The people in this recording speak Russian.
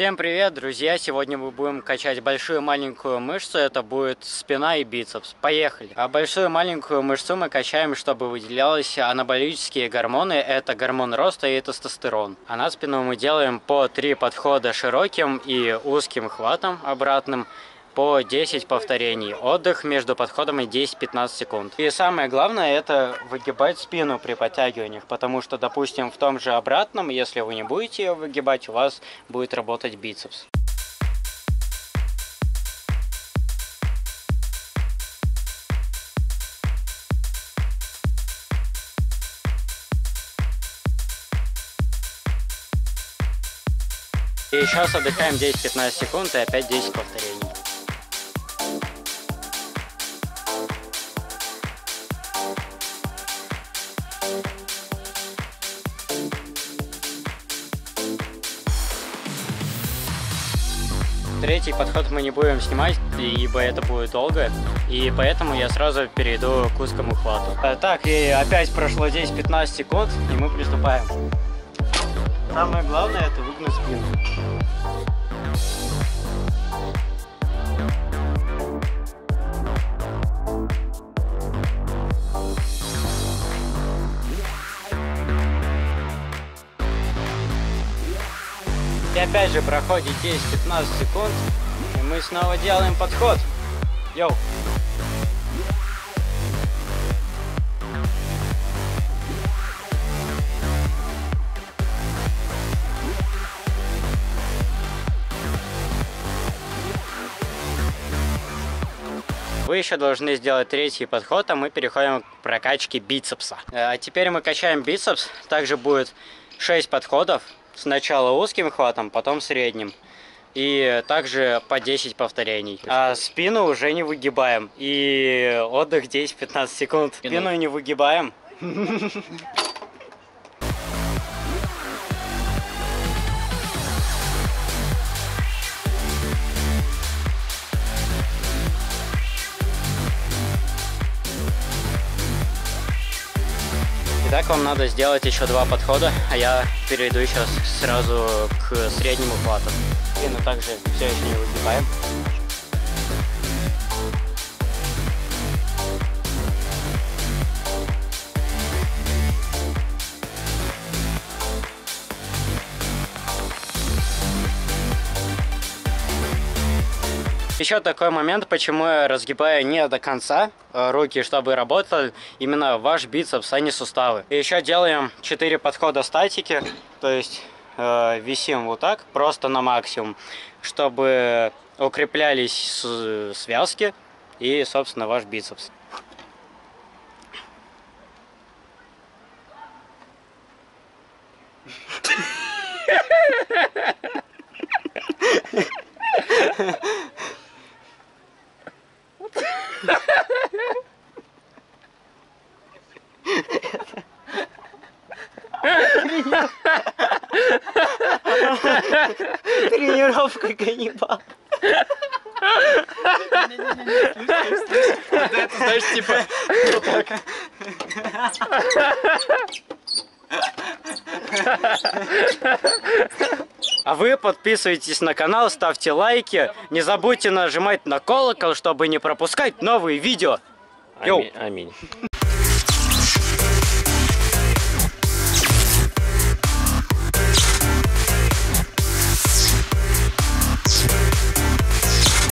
Всем привет, друзья! Сегодня мы будем качать большую маленькую мышцу, это будет спина и бицепс. Поехали! А большую маленькую мышцу мы качаем, чтобы выделялись анаболические гормоны, это гормон роста и тестостерон. А на спину мы делаем по три подхода широким и узким хватом обратным, по 10 повторений. Отдых между подходами 10-15 секунд. И самое главное это выгибать спину при подтягиваниях, потому что, допустим, в том же обратном, если вы не будете ее выгибать, у вас будет работать бицепс. И сейчас отдыхаем 10-15 секунд и опять 10 повторений. Третий подход мы не будем снимать, ибо это будет долго, и поэтому я сразу перейду к узкому хвату. Э, так, и опять прошло 10-15 секунд, и мы приступаем. Самое главное это выгнуть спину. И опять же проходит 10-15 секунд, и мы снова делаем подход. Йоу! Вы еще должны сделать третий подход, а мы переходим к прокачке бицепса. А теперь мы качаем бицепс. Также будет 6 подходов. Сначала узким хватом, потом средним. И также по 10 повторений. А спину уже не выгибаем. И отдых 10-15 секунд. Спину не выгибаем. Итак, вам надо сделать еще два подхода, а я перейду сейчас сразу к среднему хвату. Спину также все еще не выгибаем. Еще такой момент, почему я разгибаю не до конца э, руки, чтобы работал именно ваш бицепс, а не суставы. И еще делаем 4 подхода статики, то есть э, висим вот так, просто на максимум, чтобы укреплялись связки и, собственно, ваш бицепс. Тренировка каннибал. Это, знаешь, типа, вот так. А вы подписывайтесь на канал, ставьте лайки. Не забудьте нажимать на колокол, чтобы не пропускать новые видео. Аминь. аминь.